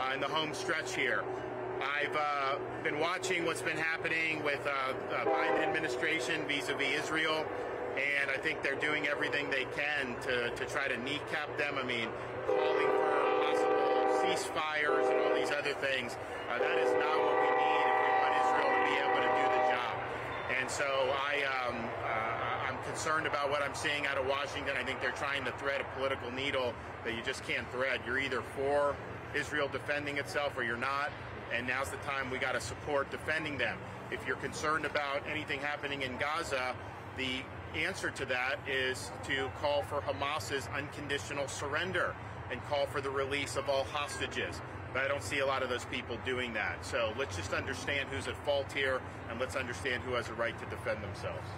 uh, in the home stretch here. I've uh, been watching what's been happening with uh, the Biden administration vis-a-vis Israel, and I think they're doing everything they can to, to try to kneecap them. I mean, calling for possible ceasefires and all these other things. Uh, that is not what we need if we want Israel to be able to do the job. And so I, um, uh, concerned about what I'm seeing out of Washington. I think they're trying to thread a political needle that you just can't thread. You're either for Israel defending itself or you're not and now's the time we got to support defending them. If you're concerned about anything happening in Gaza, the answer to that is to call for Hamas's unconditional surrender and call for the release of all hostages. But I don't see a lot of those people doing that. So let's just understand who's at fault here and let's understand who has a right to defend themselves.